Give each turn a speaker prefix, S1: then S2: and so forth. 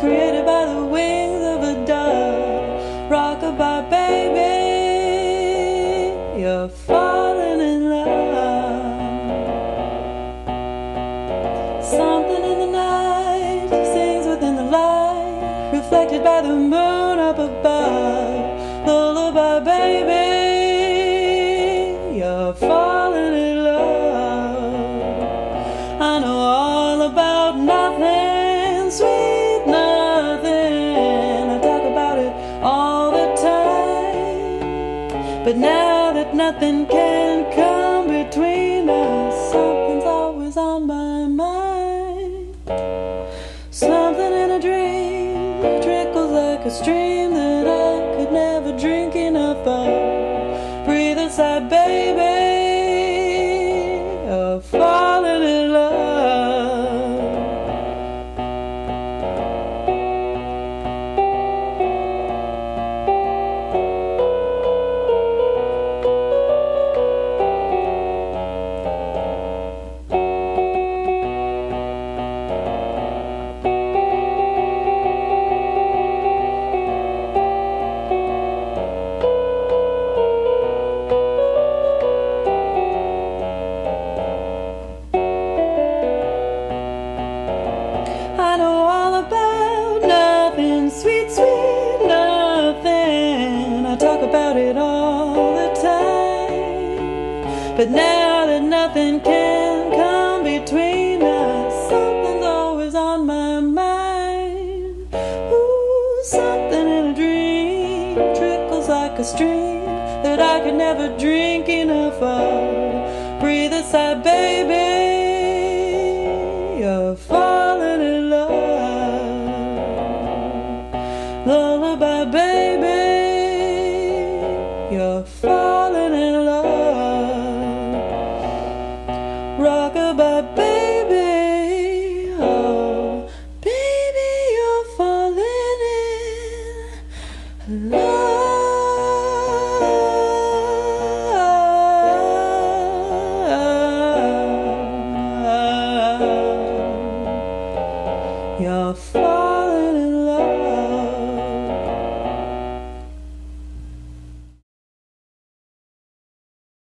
S1: created by the wings of a dove. Rockabye, baby, you're falling in love. Something in the night sings within the light, reflected by the moon up above. Lullaby, baby, you're falling. But now that nothing can come between us, something's always on my mind. Something in a dream trickles like a stream that I could never drink enough of. Breathe sigh, baby, But now that nothing can come between us, something's always on my mind. Ooh, something in a dream trickles like a stream that I could never drink enough of. Breathe aside, baby. You're falling in love. Lullaby, baby. You're falling. Rockabye, baby. Oh, baby, you're falling in love. You're falling.